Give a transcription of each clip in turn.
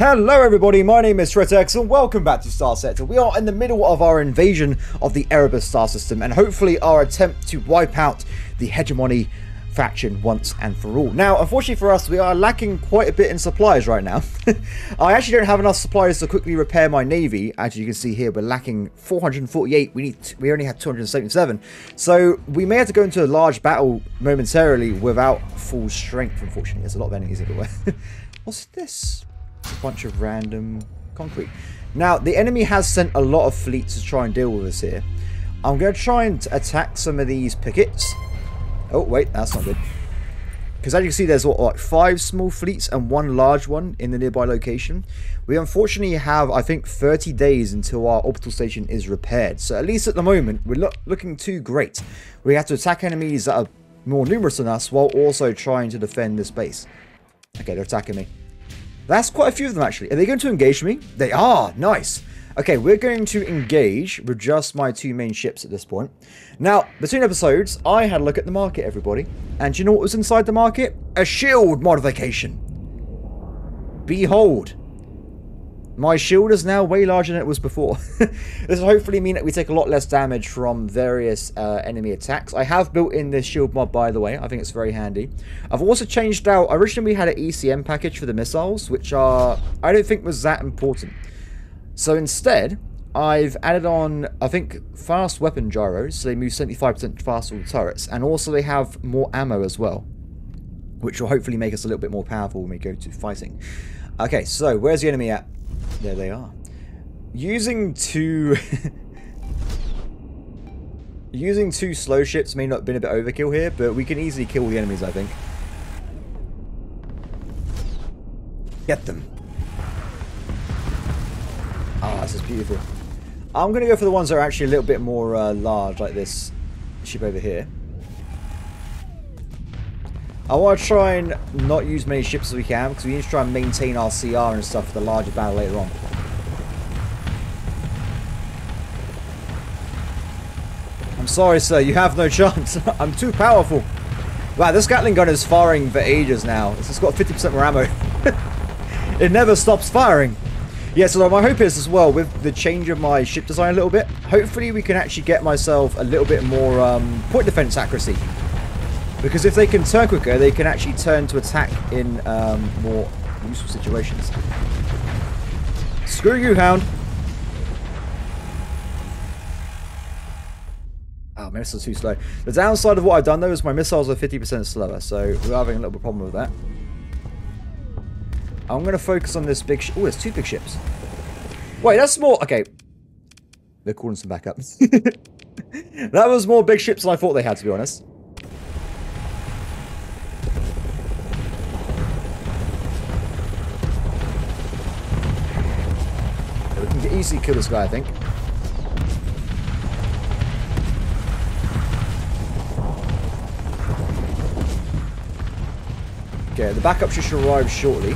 Hello everybody, my name is ThreatX and welcome back to Star Sector. We are in the middle of our invasion of the Erebus star system and hopefully our attempt to wipe out the hegemony faction once and for all. Now, unfortunately for us, we are lacking quite a bit in supplies right now. I actually don't have enough supplies to quickly repair my navy. As you can see here, we're lacking 448. We need we only had 277. So we may have to go into a large battle momentarily without full strength, unfortunately. There's a lot of enemies everywhere. What's this? A bunch of random concrete. Now, the enemy has sent a lot of fleets to try and deal with us here. I'm going to try and attack some of these pickets Oh, wait, that's not good. Because as you can see, there's what, like five small fleets and one large one in the nearby location. We unfortunately have, I think, 30 days until our orbital station is repaired. So at least at the moment, we're not looking too great. We have to attack enemies that are more numerous than us while also trying to defend this base. Okay, they're attacking me. That's quite a few of them, actually. Are they going to engage me? They are! Nice! Okay, we're going to engage with just my two main ships at this point. Now, between episodes, I had a look at the market, everybody. And do you know what was inside the market? A shield modification. Behold. My shield is now way larger than it was before. this will hopefully mean that we take a lot less damage from various uh, enemy attacks. I have built in this shield mod, by the way. I think it's very handy. I've also changed out... Originally, we had an ECM package for the missiles, which are... I don't think was that important. So instead, I've added on, I think, fast weapon gyros, so they move 75% faster with turrets, and also they have more ammo as well, which will hopefully make us a little bit more powerful when we go to fighting. Okay, so where's the enemy at? There they are. Using two... Using two slow ships may not have been a bit overkill here, but we can easily kill the enemies, I think. Get them. Oh, this is beautiful. I'm going to go for the ones that are actually a little bit more uh, large, like this ship over here. I want to try and not use many ships as we can, because we need to try and maintain our CR and stuff for the larger battle later on. I'm sorry, sir, you have no chance. I'm too powerful. Wow, this Gatling gun is firing for ages now. It's got 50% more ammo. it never stops firing. Yeah, so my hope is as well, with the change of my ship design a little bit, hopefully we can actually get myself a little bit more um, point defense accuracy. Because if they can turn quicker, they can actually turn to attack in um, more useful situations. Screw you, Hound. Oh, missiles too slow. The downside of what I've done, though, is my missiles are 50% slower, so we're having a little problem with that. I'm going to focus on this big ship. Oh, there's two big ships. Wait, that's more... Okay. They're calling some backup. that was more big ships than I thought they had, to be honest. Easily kill this guy, I think. Okay, the backup should arrive shortly.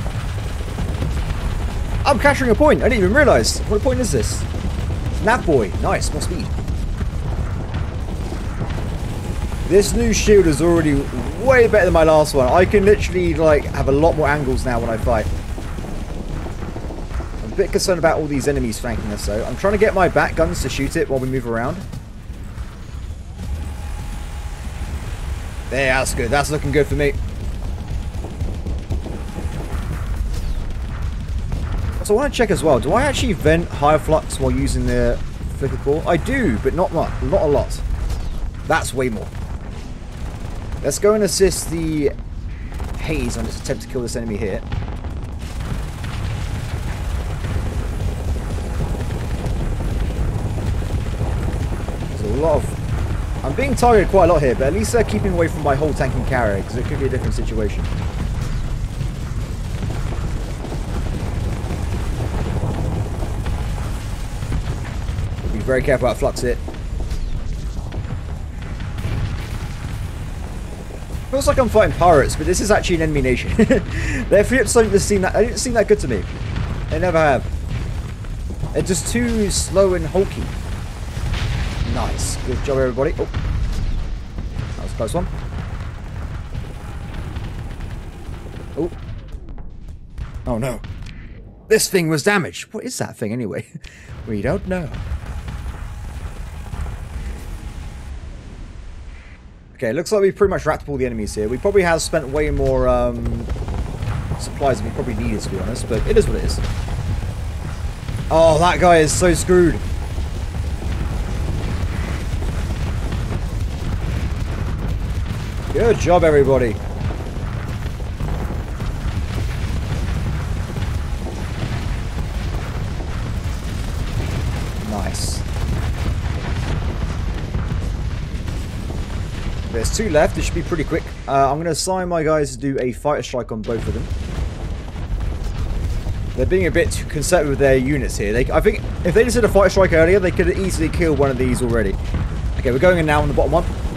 I'm capturing a point. I didn't even realise. What point is this? Nav buoy. Nice. More speed. This new shield is already way better than my last one. I can literally like have a lot more angles now when I fight. Bit concerned about all these enemies flanking us though. I'm trying to get my back guns to shoot it while we move around. There, that's good. That's looking good for me. So I want to check as well. Do I actually vent higher flux while using the flicker core? I do, but not much. Not a lot. That's way more. Let's go and assist the haze on its attempt to kill this enemy here. Lot of... I'm being targeted quite a lot here, but at least they're keeping away from my whole tanking carrier, because it could be a different situation. Be very careful about flux it. Feels like I'm fighting pirates, but this is actually an enemy nation. Their flips don't seem that they didn't seem that good to me. They never have. They're just too slow and hulky. Nice. Good job everybody. Oh. That was a close one. Oh. Oh no. this thing was damaged. What is that thing anyway? we don't know. Okay, looks like we've pretty much wrapped up all the enemies here. We probably have spent way more um, supplies than we probably needed, to be honest, but it is what it is. Oh, that guy is so screwed. Good job, everybody. Nice. There's two left. This should be pretty quick. Uh, I'm going to assign my guys to do a fighter strike on both of them. They're being a bit conservative with their units here. They, I think if they just did a fighter strike earlier, they could have easily killed one of these already. Okay, we're going in now on the bottom one.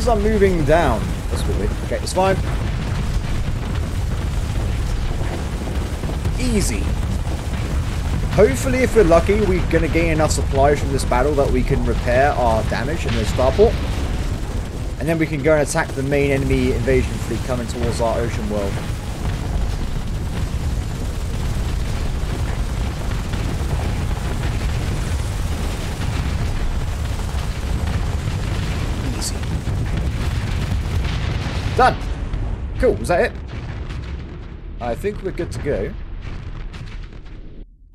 Some I'm moving down. That's weird. Okay, it's fine. Easy. Hopefully, if we're lucky, we're going to gain enough supplies from this battle that we can repair our damage in the starport. And then we can go and attack the main enemy invasion fleet coming towards our ocean world. Easy. Done. Cool. Was that it? I think we're good to go.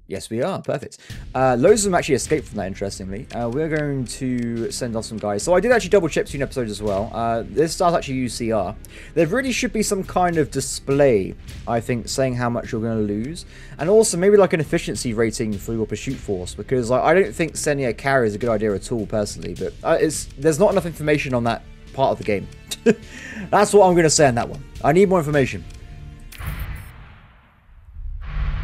Yes, we are. Perfect. Uh, loads of them actually escaped from that, interestingly. Uh, we're going to send off some guys. So I did actually double check between episodes as well. Uh, this does actually use CR. There really should be some kind of display, I think, saying how much you're going to lose. And also maybe like an efficiency rating for your pursuit force. Because like, I don't think sending a carrier is a good idea at all, personally. But uh, it's, there's not enough information on that part of the game. That's what I'm going to say on that one. I need more information.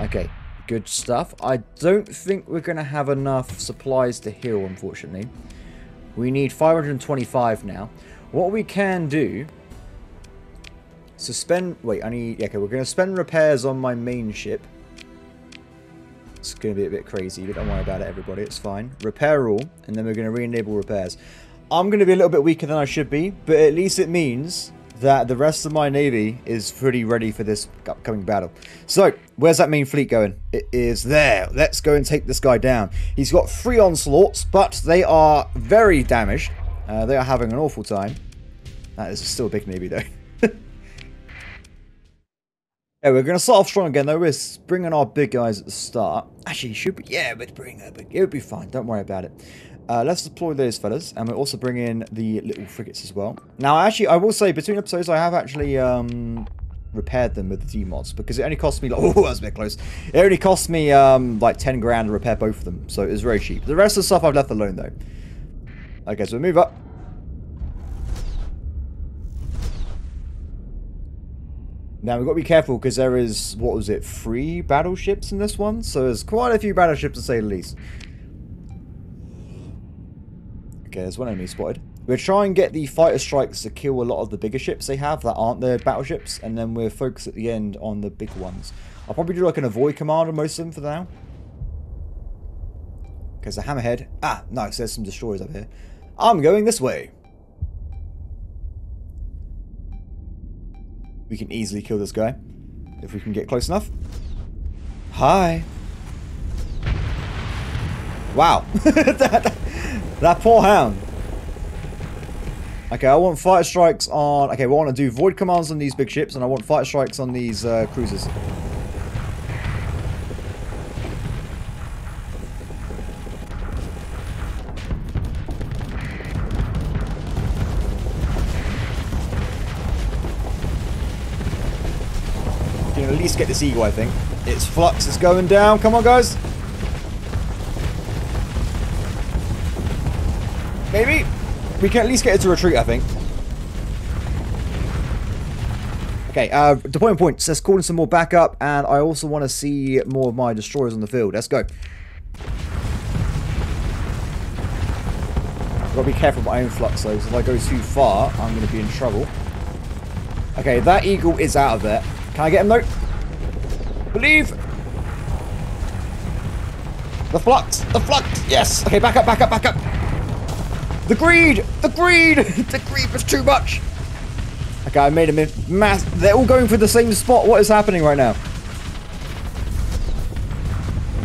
Okay, good stuff. I don't think we're going to have enough supplies to heal, unfortunately. We need 525 now. What we can do... Suspend... Wait, I need... Okay, we're going to spend repairs on my main ship. It's going to be a bit crazy, but don't worry about it, everybody. It's fine. Repair all, and then we're going to re-enable repairs. I'm going to be a little bit weaker than I should be, but at least it means that the rest of my navy is pretty ready for this upcoming battle. So, where's that main fleet going? It is there. Let's go and take this guy down. He's got three onslaughts, but they are very damaged. Uh, they are having an awful time. That is still a big navy, though. yeah, we're going to start off strong again, though. We're bringing our big guys at the start. Actually, should be... Yeah, bringing that big... It would be fine. Don't worry about it. Uh, let's deploy those fellas, and we'll also bring in the little frigates as well. Now, actually, I will say, between episodes, I have actually um, repaired them with the D mods because it only cost me, like, oh, that's a bit close. It only cost me um, like 10 grand to repair both of them, so it was very cheap. The rest of the stuff I've left alone, though. Okay, so we move up. Now, we've got to be careful because there is, what was it, three battleships in this one? So there's quite a few battleships to say the least. Okay, there's one enemy spotted. We'll try and get the fighter strikes to kill a lot of the bigger ships they have that aren't the battleships, and then we'll focus at the end on the big ones. I'll probably do like an avoid command on most of them for now. Because the hammerhead... Ah, nice, there's some destroyers up here. I'm going this way. We can easily kill this guy. If we can get close enough. Hi. Wow. that, that poor hound. Okay, I want fire strikes on... Okay, we want to do void commands on these big ships, and I want fire strikes on these uh, cruisers. You can at least get this eagle, I think. Its flux is going down. Come on, guys. Maybe? We can at least get it to retreat, I think. Okay, uh, deployment points. Let's call in some more backup, and I also want to see more of my destroyers on the field. Let's go. I've Gotta be careful with my own flux, though, because if I go too far, I'm going to be in trouble. Okay, that eagle is out of there. Can I get him, though? Believe! The flux! The flux! Yes! Okay, back up, back up, back up! The greed! The greed! the greed was too much! Okay, I made a mass. They're all going for the same spot. What is happening right now?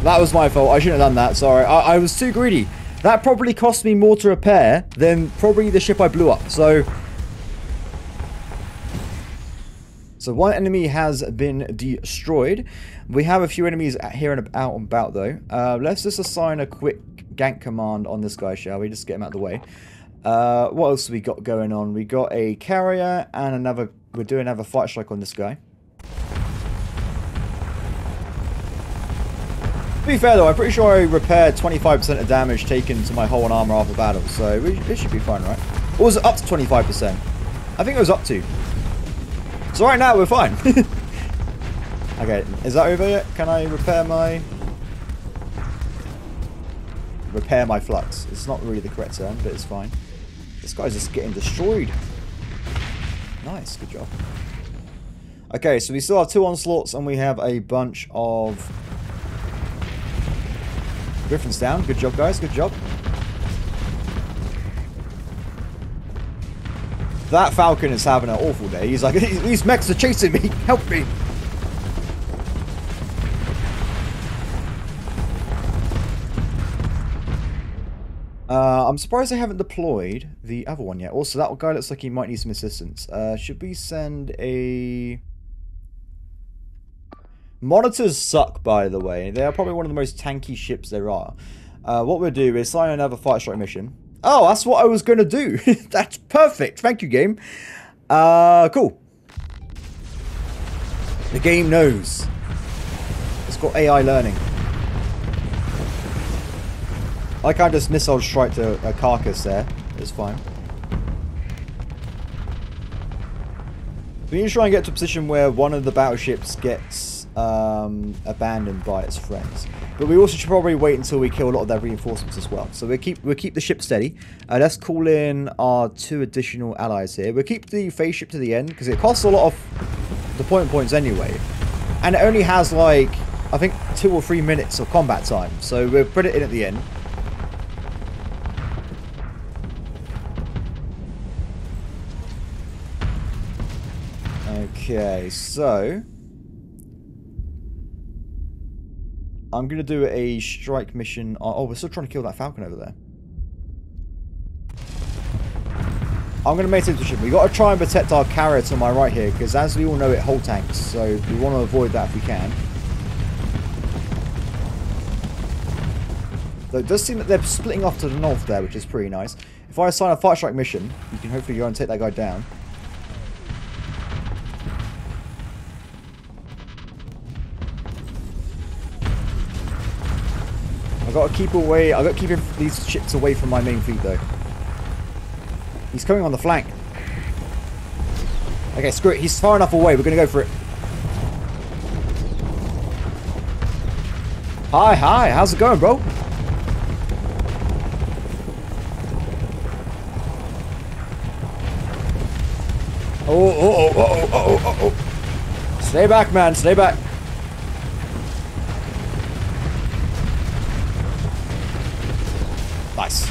That was my fault. I shouldn't have done that. Sorry. I, I was too greedy. That probably cost me more to repair than probably the ship I blew up. So... So one enemy has been destroyed. We have a few enemies here and out and about though. Uh, let's just assign a quick gank command on this guy, shall we? Just get him out of the way. Uh, what else we got going on? We got a carrier and another... We're doing another fight strike on this guy. To be fair though, I'm pretty sure I repaired 25% of damage taken to my and armor after battle, so it should be fine, right? Or was it up to 25%? I think it was up to. So right now we're fine. okay, is that over yet? Can I repair my... Repair my flux. It's not really the correct term, but it's fine. This guy's just getting destroyed. Nice, good job. Okay, so we still have two onslaughts and we have a bunch of Gryphon's down. Good job, guys. Good job. That Falcon is having an awful day. He's like, these mechs are chasing me. Help me. Uh, I'm surprised they haven't deployed the other one yet. Also, that guy looks like he might need some assistance. Uh, should we send a... Monitors suck, by the way. They are probably one of the most tanky ships there are. Uh, what we'll do is sign another fight strike mission. Oh, that's what I was going to do. that's perfect. Thank you, game. Uh, cool. The game knows. It's got AI learning. I can't just missile strike to a carcass there. It's fine. We need to try and get to a position where one of the battleships gets um, abandoned by its friends. But we also should probably wait until we kill a lot of their reinforcements as well. So we'll keep we'll keep the ship steady. Uh, let's call in our two additional allies here. We'll keep the phase ship to the end because it costs a lot of deployment points anyway. And it only has like, I think two or three minutes of combat time. So we'll put it in at the end. Okay, so... I'm going to do a strike mission. Oh, oh, we're still trying to kill that falcon over there. I'm going to make it ship. We've got to try and protect our carrier to my right here, because as we all know, it hull tanks, so we want to avoid that if we can. Though it does seem that they're splitting off to the north there, which is pretty nice. If I assign a fight strike mission, you can hopefully go and take that guy down. Got to keep away. i got to keep these ships away from my main fleet, though. He's coming on the flank. Okay, screw it. He's far enough away. We're going to go for it. Hi, hi. How's it going, bro? Oh, oh, oh, oh, oh, oh, oh. oh. Stay back, man. Stay back. Nice.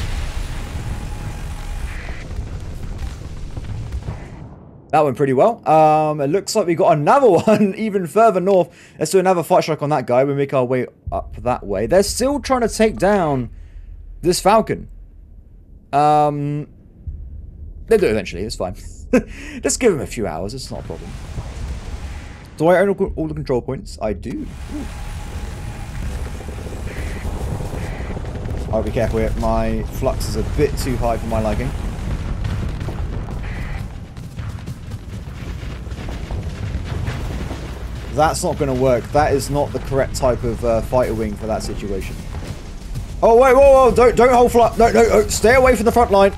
That went pretty well. Um, it looks like we got another one even further north. Let's do another fight strike on that guy. We make our way up that way. They're still trying to take down this Falcon. Um, they'll do it eventually. It's fine. Just give them a few hours. It's not a problem. Do I own all the control points? I do. Ooh. I'll be careful here. My flux is a bit too high for my liking. That's not going to work. That is not the correct type of uh, fighter wing for that situation. Oh, wait, whoa, whoa, don't, don't hold flux. No, no, no, stay away from the front line.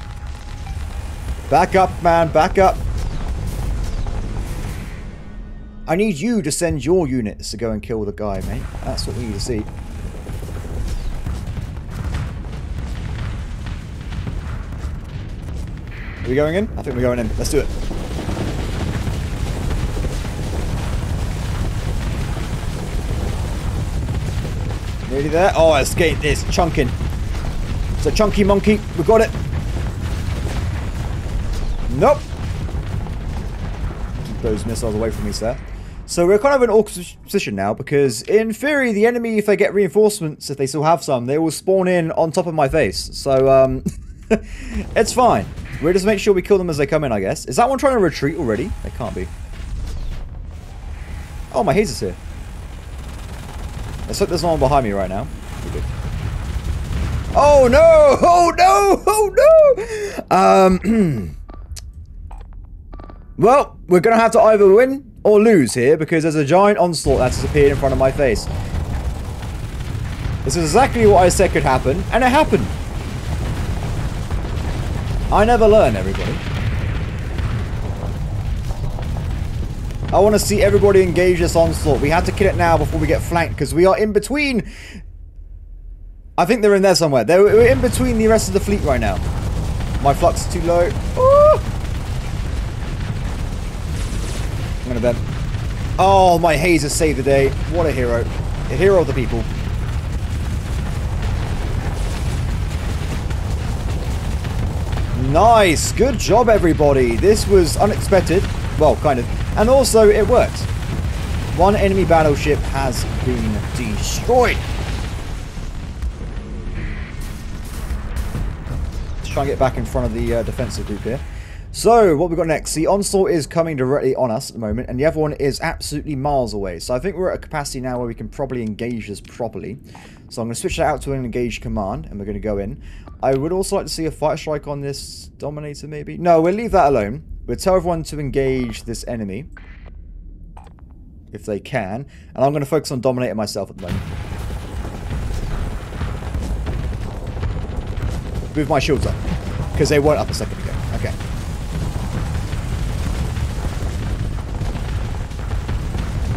Back up, man, back up. I need you to send your units to go and kill the guy, mate. That's what we need to see. Are we going in? I think we're going in. Let's do it. Nearly there. Oh, it's getting it's chunking. It's a chunky monkey. We got it. Nope. Keep those missiles away from me, sir. So we're kind of in an awkward position now because in theory the enemy, if they get reinforcements, if they still have some, they will spawn in on top of my face. So um, it's fine. We'll just make sure we kill them as they come in, I guess. Is that one trying to retreat already? They can't be. Oh, my haze is here. Let's hope there's no one behind me right now. Oh no! Oh no! Oh no! Um. well, we're gonna have to either win or lose here because there's a giant onslaught that's appeared in front of my face. This is exactly what I said could happen, and it happened. I never learn, everybody. I want to see everybody engage this onslaught. We have to kill it now before we get flanked because we are in between. I think they're in there somewhere. They're in between the rest of the fleet right now. My flux is too low. Ooh. I'm gonna bet. Oh, my Hazer saved the day. What a hero. A hero of the people. Nice. Good job, everybody. This was unexpected. Well, kind of. And also, it worked. One enemy battleship has been destroyed. Let's try and get back in front of the uh, defensive group here. So, what we've got next. The onslaught is coming directly on us at the moment, and the other one is absolutely miles away. So I think we're at a capacity now where we can probably engage this properly. So I'm going to switch that out to an engage command, and we're going to go in. I would also like to see a fire strike on this Dominator, maybe? No, we'll leave that alone. We'll tell everyone to engage this enemy. If they can. And I'm going to focus on Dominator myself at the moment. Move my shields up. Because they weren't up a second ago. Okay.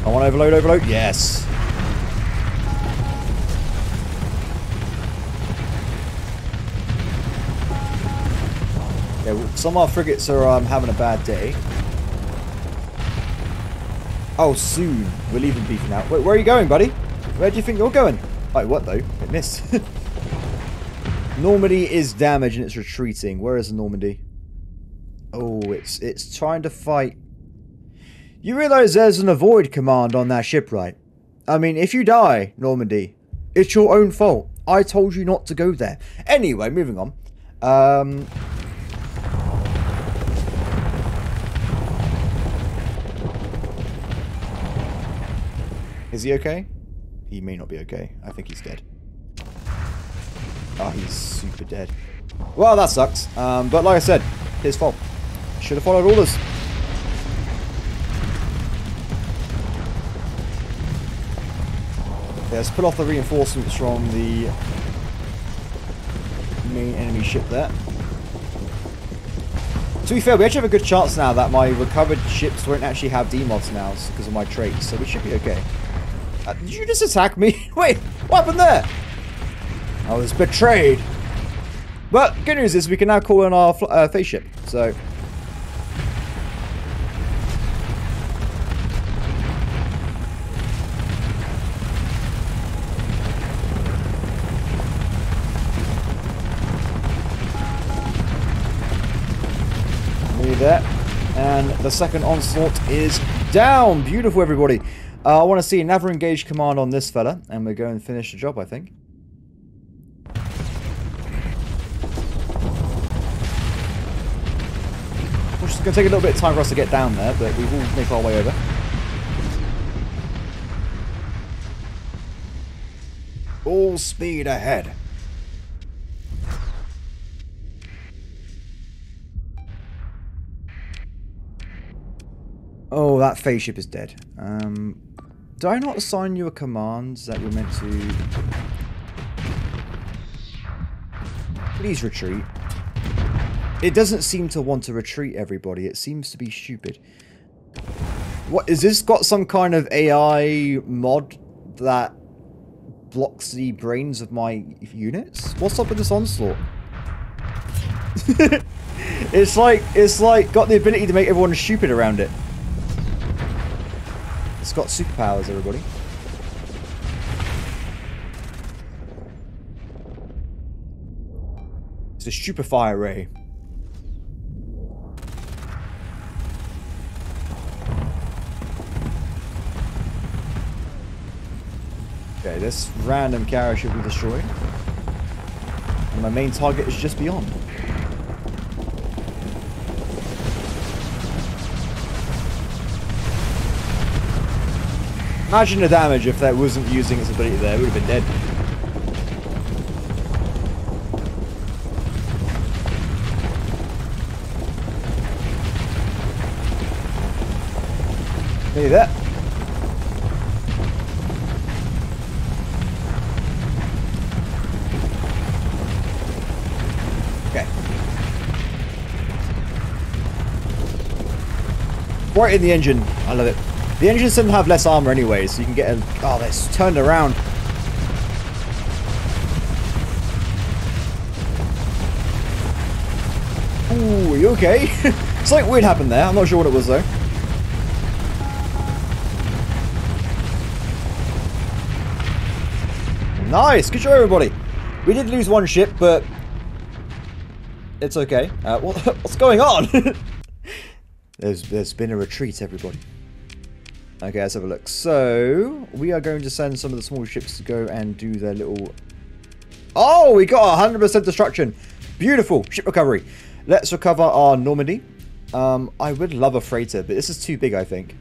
I want overload, overload. Yes. Yeah, well, some of our frigates are um, having a bad day. Oh, soon. We're leaving beef now. Wait, where are you going, buddy? Where do you think you're going? Wait, what though? It missed. Normandy is damaged and it's retreating. Where is Normandy? Oh, it's it's trying to fight you realize there's an avoid command on that ship, right? I mean, if you die, Normandy, it's your own fault. I told you not to go there. Anyway, moving on. Um... Is he okay? He may not be okay. I think he's dead. Oh, he's super dead. Well, that sucks. Um, but like I said, his fault. Should have followed orders. Yeah, let's pull off the reinforcements from the main enemy ship there. To be fair, we actually have a good chance now that my recovered ships won't actually have demods now because of my traits, so we should be okay. Uh, did you just attack me? Wait, what happened there? I was betrayed. But good news is we can now call in our uh, phase ship, so the second onslaught is down. Beautiful, everybody. Uh, I want to see another engage command on this fella. And we're going to finish the job, I think. It's going to take a little bit of time for us to get down there, but we will make our way over. All speed ahead. Oh, that phase ship is dead. Um, did I not assign you a command that you're meant to... Please retreat. It doesn't seem to want to retreat everybody. It seems to be stupid. What, is this got some kind of AI mod that blocks the brains of my units? What's up with this onslaught? it's like, it's like got the ability to make everyone stupid around it. It's got superpowers, everybody. It's a stupefy ray. Okay, this random carrier should be destroyed. And my main target is just beyond. Imagine the damage if that wasn't using its ability there. It would have been dead. Maybe that. Okay. Right in the engine. I love it. The engines didn't have less armor anyway, so you can get a... Oh, that's turned around. Ooh, you okay? Something weird happened there. I'm not sure what it was, though. Nice! Good job, everybody! We did lose one ship, but... It's okay. Uh, what, what's going on? there's, there's been a retreat, everybody. Okay, let's have a look. So, we are going to send some of the small ships to go and do their little... Oh, we got 100% destruction. Beautiful. Ship recovery. Let's recover our Normandy. Um, I would love a freighter, but this is too big, I think.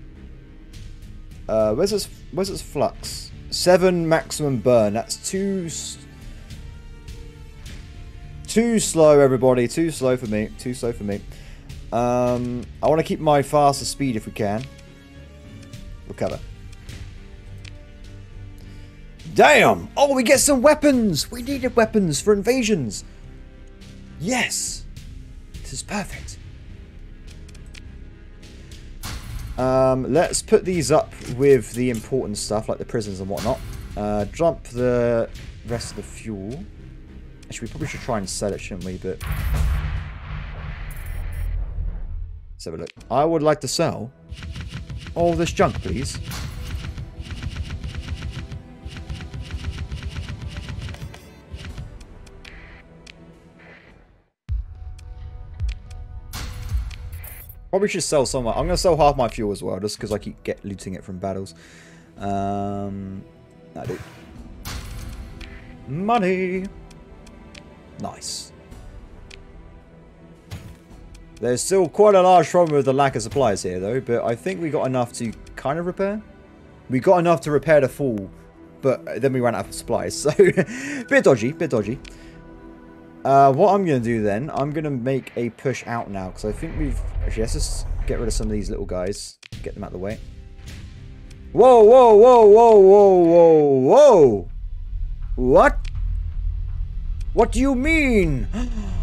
Uh, where's this, where's this flux? Seven maximum burn. That's too... Too slow, everybody. Too slow for me. Too slow for me. Um, I want to keep my faster speed if we can. Recover. Damn! Oh, we get some weapons! We needed weapons for invasions! Yes! This is perfect. Um, let's put these up with the important stuff, like the prisons and whatnot. Uh, dump the rest of the fuel. Actually, we probably should try and sell it, shouldn't we? But... Let's have a look. I would like to sell all this junk, please? Probably should sell some. I'm going to sell half my fuel as well, just because I keep get looting it from battles. Um, I. Money! Nice. There's still quite a large problem with the lack of supplies here, though, but I think we got enough to kind of repair. We got enough to repair the fall, but then we ran out of supplies, so bit dodgy, bit dodgy. Uh, what I'm going to do then, I'm going to make a push out now, because I think we've... Actually, let's just get rid of some of these little guys, get them out of the way. Whoa, whoa, whoa, whoa, whoa, whoa, whoa! What? What do you mean?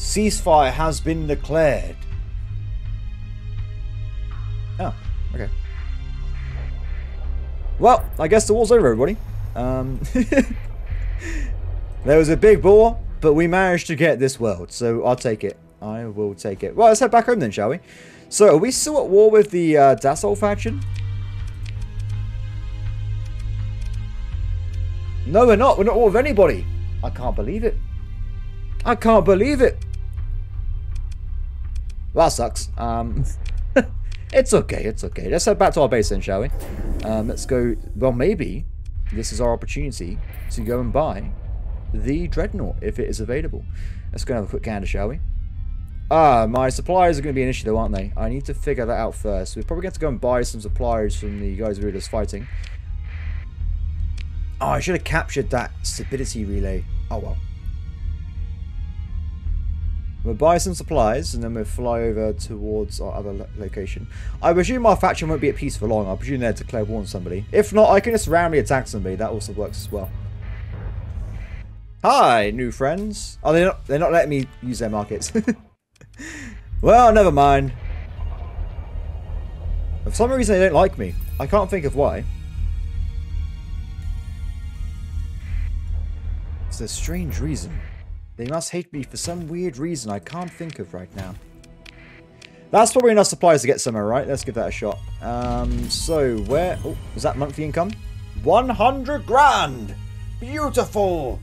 Ceasefire has been declared. Oh, okay. Well, I guess the war's over, everybody. Um, there was a big war, but we managed to get this world, so I'll take it. I will take it. Well, let's head back home then, shall we? So, are we still at war with the uh, Dassault faction? No, we're not. We're not at war with anybody. I can't believe it. I can't believe it. Well, that sucks. Um, it's okay, it's okay. Let's head back to our base then, shall we? Um, let's go... Well, maybe this is our opportunity to go and buy the Dreadnought, if it is available. Let's go and have a quick gander, shall we? Ah, my suppliers are going to be an issue, though, aren't they? I need to figure that out first. We're probably going to go and buy some supplies from the guys we were just fighting. Oh, I should have captured that stability relay. Oh, well. We'll buy some supplies and then we'll fly over towards our other lo location. I presume our faction won't be at peace for long. I presume they're declare war on somebody. If not, I can just randomly attack somebody. That also works as well. Hi, new friends. Oh, they're not, they're not letting me use their markets. well, never mind. For some reason, they don't like me. I can't think of why. It's a strange reason. They must hate me for some weird reason I can't think of right now. That's probably enough supplies to get somewhere, right? Let's give that a shot. Um, so, where... Oh, is that monthly income? 100 grand! Beautiful!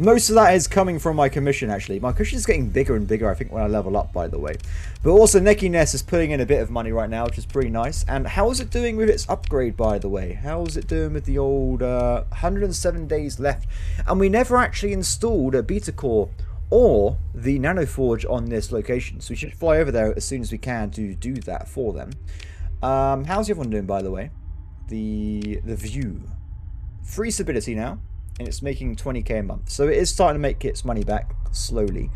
Most of that is coming from my commission, actually. My commission is getting bigger and bigger, I think, when I level up, by the way. But also, Neki Ness is putting in a bit of money right now, which is pretty nice. And how is it doing with its upgrade, by the way? How is it doing with the old uh, 107 days left? And we never actually installed a beta core or the nanoforge on this location. So we should fly over there as soon as we can to do that for them. Um, how's everyone doing, by the way? The the view. Free stability now and it's making 20k a month. So it is starting to make its money back slowly.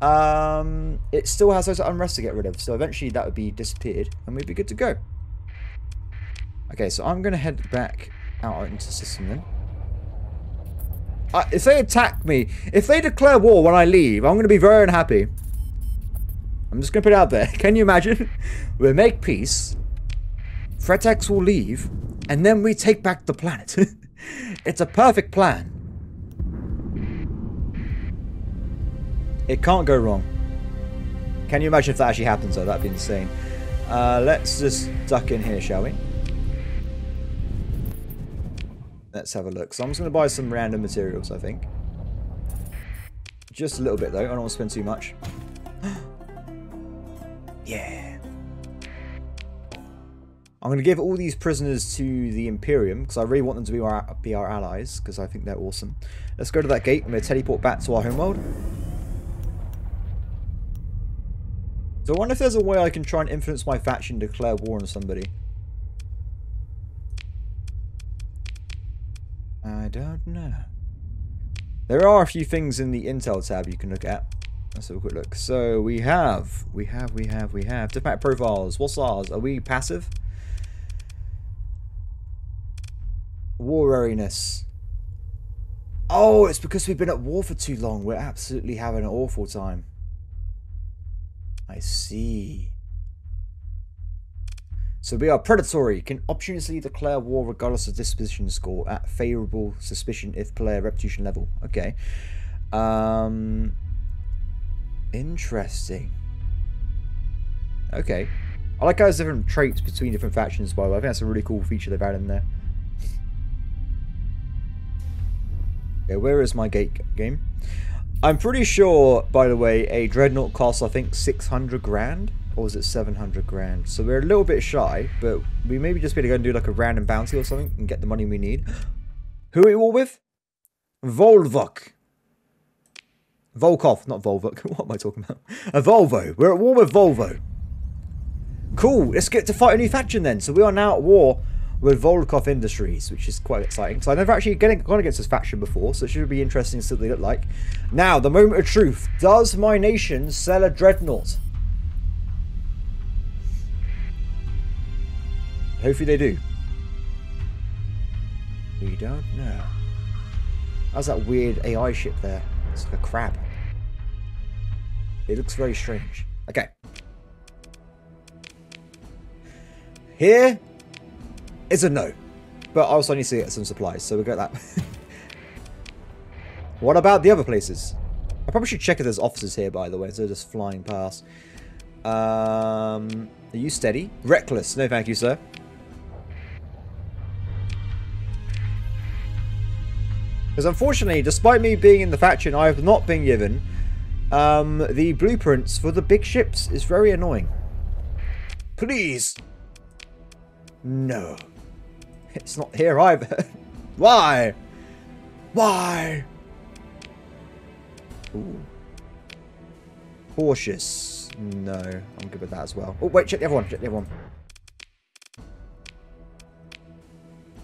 Um, it still has those unrest to get rid of, so eventually that would be disappeared, and we'd be good to go. Okay, so I'm going to head back out into the system then. Uh, if they attack me, if they declare war when I leave, I'm going to be very unhappy. I'm just going to put it out there. Can you imagine? we'll make peace, ThreatX will leave, and then we take back the planet. It's a perfect plan. It can't go wrong. Can you imagine if that actually happens though? That'd be insane. Uh, let's just duck in here, shall we? Let's have a look. So I'm just going to buy some random materials, I think. Just a little bit though. I don't want to spend too much. yeah. I'm going to give all these prisoners to the Imperium because I really want them to be our, be our allies because I think they're awesome. Let's go to that gate. I'm going to teleport back to our homeworld. So I wonder if there's a way I can try and influence my faction to declare war on somebody. I don't know. There are a few things in the Intel tab you can look at. Let's have a quick look. So we have, we have, we have, we have diplomatic profiles. What's ours? Are we passive? War weariness. Oh, it's because we've been at war for too long. We're absolutely having an awful time. I see. So we are predatory. Can opportunistically declare war regardless of disposition score at favorable suspicion if player reputation level. Okay. Um. Interesting. Okay. I like how there's different traits between different factions, by the way. I think that's a really cool feature they've added in there. Okay, where is my gate game? I'm pretty sure, by the way, a Dreadnought costs, I think, 600 grand? Or was it 700 grand? So we're a little bit shy, but we maybe just be to go and do like a random bounty or something and get the money we need. Who are we all with? Volvok. Volkov, not Volvok. What am I talking about? A Volvo. We're at war with Volvo. Cool, let's get to fight a new faction then. So we are now at war with Volkov Industries, which is quite exciting. So I've never actually gone against this faction before, so it should be interesting to see what they look like. Now, the moment of truth. Does my nation sell a dreadnought? Hopefully they do. We don't know. How's that weird AI ship there? It's like a crab. It looks very strange. Okay. Here is a no. But I also need to get some supplies, so we got that. what about the other places? I probably should check if there's officers here, by the way, so they're just flying past. Um, are you steady? Reckless. No, thank you, sir. Because unfortunately, despite me being in the faction, I have not been given um, the blueprints for the big ships. It's very annoying. Please. No. It's not here either. Why? Why? Ooh. Cautious. No, I'm good with that as well. Oh, wait, check the other one. Check the other one.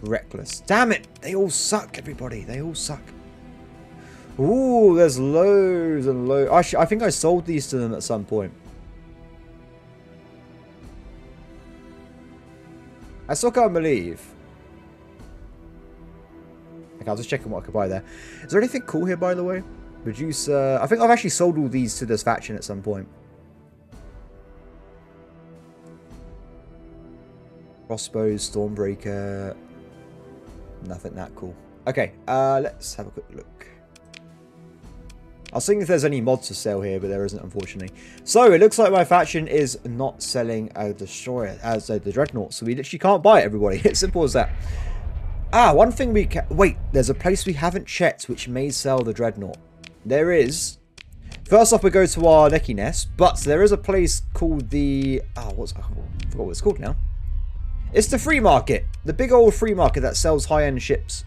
Reckless. Damn it! They all suck, everybody. They all suck. Ooh, there's loads and loads. I, I think I sold these to them at some point. I still can't believe Okay, I'll just check what I could buy there. Is there anything cool here, by the way? Reduce, I think I've actually sold all these to this faction at some point. Crossbows, Stormbreaker. Nothing that cool. Okay, uh, let's have a quick look. I was thinking if there's any mods to sell here, but there isn't, unfortunately. So, it looks like my faction is not selling a Destroyer as a the Dreadnought, so we literally can't buy it, everybody. It's simple as that. Ah, one thing we can... Wait, there's a place we haven't checked which may sell the Dreadnought. There is. First off, we go to our Neki Nest, but there is a place called the... Oh, what's... I forgot what it's called now. It's the free market. The big old free market that sells high-end ships.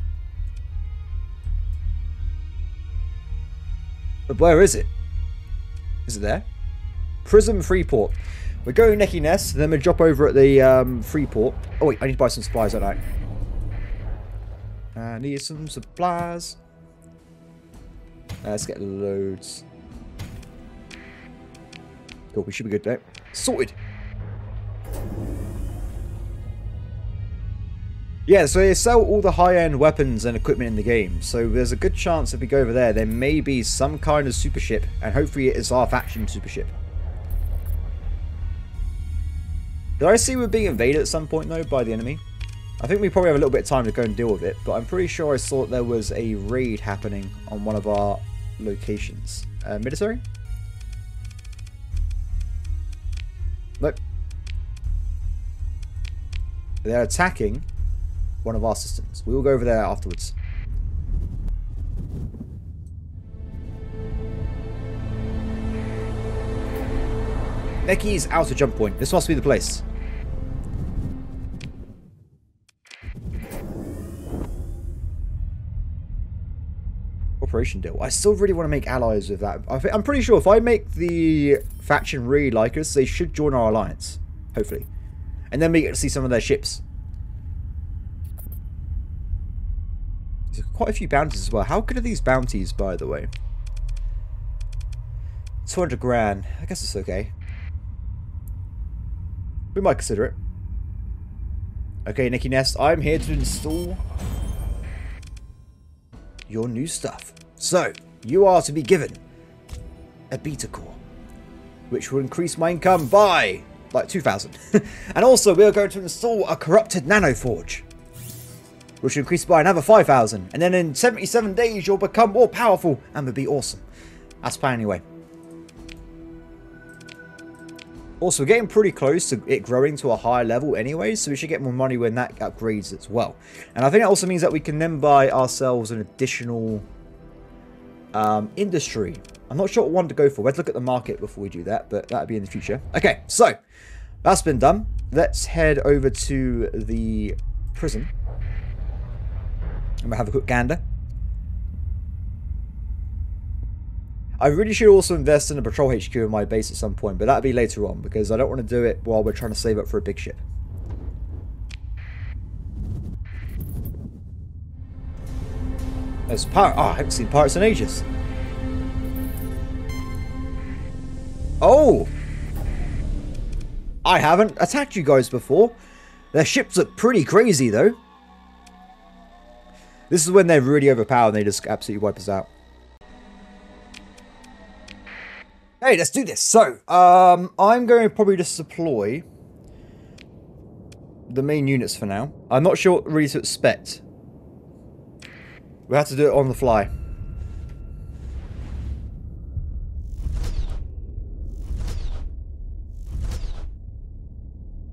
But where is it? Is it there? Prism Freeport. We're going Neki Nest, then we drop over at the um, Freeport. Oh wait, I need to buy some supplies, don't I? I need some supplies. Let's get loads. Cool, we should be good there. Sorted. Yeah, so they sell all the high-end weapons and equipment in the game, so there's a good chance if we go over there, there may be some kind of super ship, and hopefully it is our faction super ship. Did I see we're being invaded at some point, though, by the enemy? I think we probably have a little bit of time to go and deal with it, but I'm pretty sure I saw there was a raid happening on one of our locations. Uh, military? Look. They're attacking one of our systems. We will go over there afterwards. Neki's outer jump point. This must be the place. Operation deal. I still really want to make allies with that. I am pretty sure if I make the faction really like us, they should join our alliance. Hopefully. And then we get to see some of their ships. There's quite a few bounties as well. How good are these bounties, by the way? 200 grand. I guess it's okay. We might consider it. Okay, Neki Nest, I'm here to install your new stuff. So, you are to be given a beta core, which will increase my income by like 2,000. and also, we are going to install a corrupted nano forge, which will increase by another 5,000. And then in 77 days, you'll become more powerful and will be awesome. That's plan anyway. Also, we're getting pretty close to it growing to a higher level anyway, so we should get more money when that upgrades as well. And I think it also means that we can then buy ourselves an additional um, industry. I'm not sure what one to go for. Let's look at the market before we do that, but that'll be in the future. Okay, so that's been done. Let's head over to the prison. I'm gonna have a quick gander. I really should also invest in a patrol HQ in my base at some point, but that'll be later on because I don't want to do it while we're trying to save up for a big ship. There's pirate. Oh, I haven't seen pirates in ages. Oh! I haven't attacked you guys before. Their ships look pretty crazy, though. This is when they're really overpowered and they just absolutely wipe us out. Hey, let's do this. So, um, I'm going to probably just deploy the main units for now. I'm not sure what really to expect. We have to do it on the fly.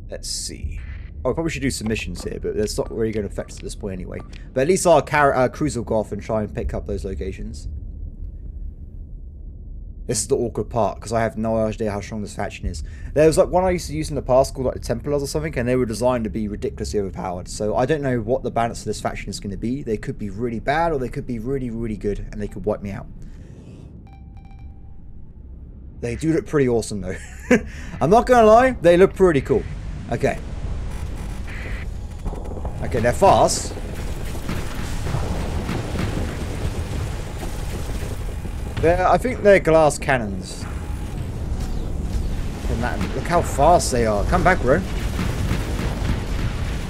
Let's see. Oh, we probably should do some missions here, but that's not really going to affect us at this point anyway. But at least I'll uh, cruise will go off and try and pick up those locations. This is the awkward part, because I have no idea how strong this faction is. There was like one I used to use in the past called like the Templars or something, and they were designed to be ridiculously overpowered. So I don't know what the balance of this faction is going to be. They could be really bad, or they could be really, really good, and they could wipe me out. They do look pretty awesome though. I'm not going to lie, they look pretty cool. Okay. Okay, they're fast. They're, I think they're glass cannons. That, look how fast they are. Come back, bro.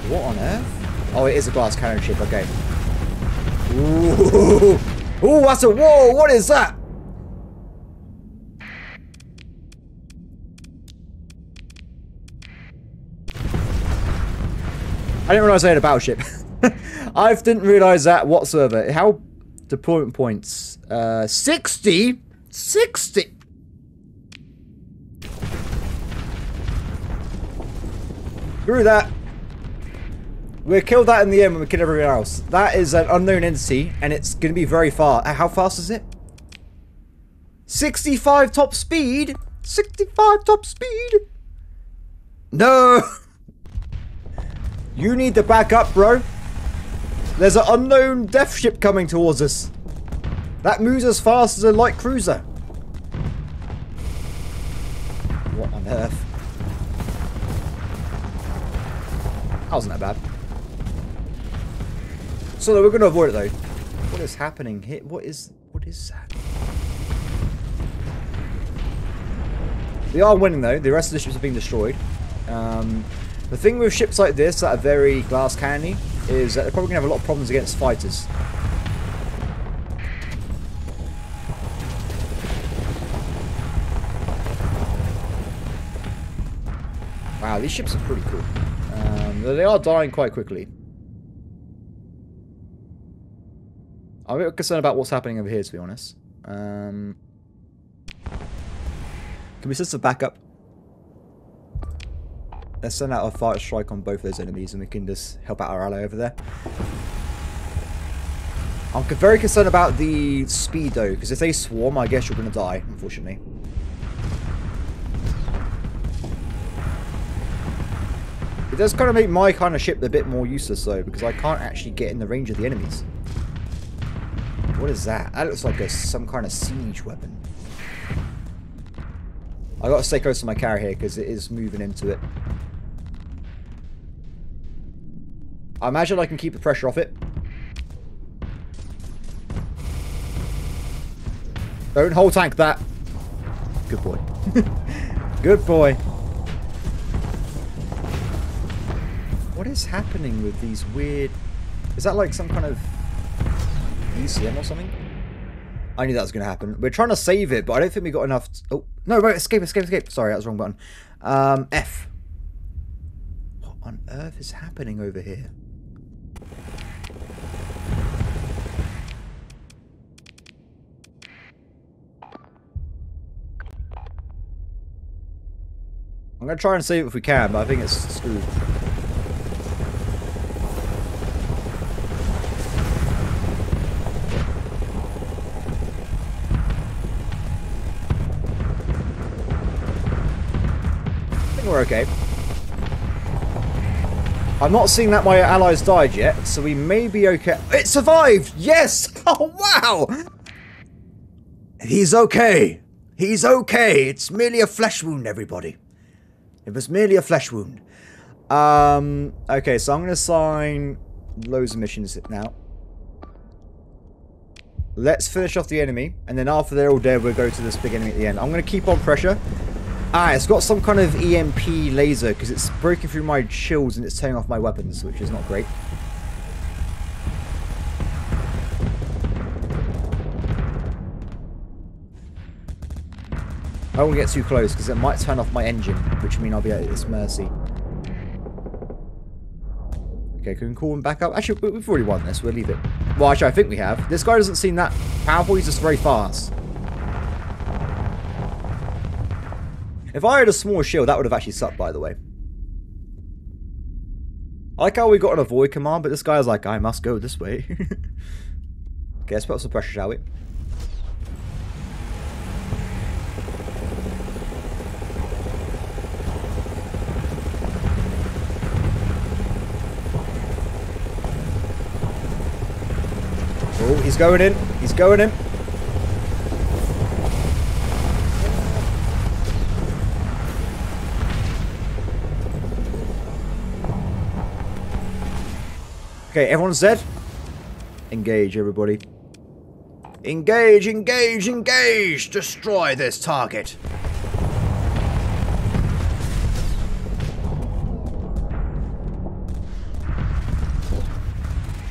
What on earth? Oh, it is a glass cannon ship. Okay. Ooh, Ooh that's a whoa! What is that? I didn't realize I had a battleship. I didn't realize that whatsoever. How deployment points? Uh, 60? 60? Screw that. We killed that in the end when we killed everyone else. That is an unknown entity, and it's going to be very far. Uh, How fast is it? 65 top speed? 65 top speed? No! You need to back up, bro. There's an unknown death ship coming towards us. That moves as fast as a light cruiser. What on earth? That wasn't that bad. So we're going to avoid it though. What is happening here? What is what is that? We are winning though. The rest of the ships are being destroyed. Um, the thing with ships like this that are very glass cannony is that they're probably going to have a lot of problems against fighters. Wow, these ships are pretty cool. Um, they are dying quite quickly. I'm a bit concerned about what's happening over here, to be honest. Um, can we send some backup? Let's send out a fire strike on both of those enemies and we can just help out our ally over there. I'm very concerned about the speed though, because if they swarm, I guess you're going to die, unfortunately. It does kind of make my kind of ship a bit more useless though, because I can't actually get in the range of the enemies. What is that? That looks like a, some kind of siege weapon. I got to stay close to my carrier here because it is moving into it. I imagine I can keep the pressure off it. Don't hold tank that. Good boy. Good boy. What is happening with these weird... Is that like some kind of ECM or something? I knew that was going to happen. We're trying to save it, but I don't think we got enough... Oh, no, escape, escape, escape. Sorry, that was the wrong button. Um, F. What on earth is happening over here? I'm going to try and save it if we can, but I think it's screwed. I think we're okay. I'm not seeing that my allies died yet, so we may be okay. It survived! Yes! Oh, wow! He's okay. He's okay. It's merely a flesh wound, everybody. It was merely a flesh wound. Um, okay, so I'm going to sign loads of missions now. Let's finish off the enemy, and then after they're all dead, we'll go to this big enemy at the end. I'm going to keep on pressure. Ah, it's got some kind of EMP laser, because it's breaking through my shields and it's turning off my weapons, which is not great. I won't get too close because it might turn off my engine, which means I'll be at its mercy. Okay, can we call him back up? Actually, we've already won this. We'll leave it. Well, actually, I think we have. This guy doesn't seem that powerful. He's just very fast. If I had a small shield, that would have actually sucked, by the way. I like how we got an avoid command, but this guy's like, I must go this way. okay, let's put up some pressure, shall we? Oh, he's going in. He's going in. Okay, everyone's dead. Engage, everybody. Engage, engage, engage! Destroy this target.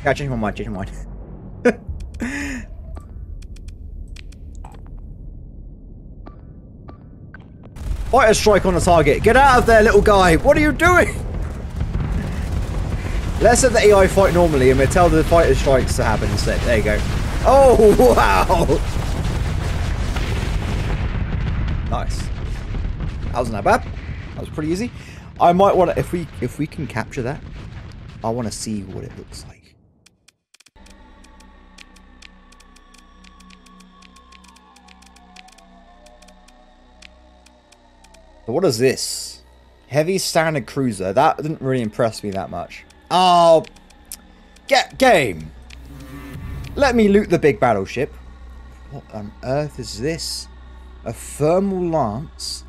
Yeah, change my mind, change my mind. Fighter strike on the target. Get out of there, little guy. What are you doing? Let's let the AI fight normally and we'll tell the fighter strikes to happen instead. There you go. Oh, wow. Nice. That wasn't that bad. That was pretty easy. I might want to, if we, if we can capture that, I want to see what it looks like. So what is this? Heavy standard cruiser. That didn't really impress me that much. Oh, get game. Let me loot the big battleship. What on earth is this? A thermal lance?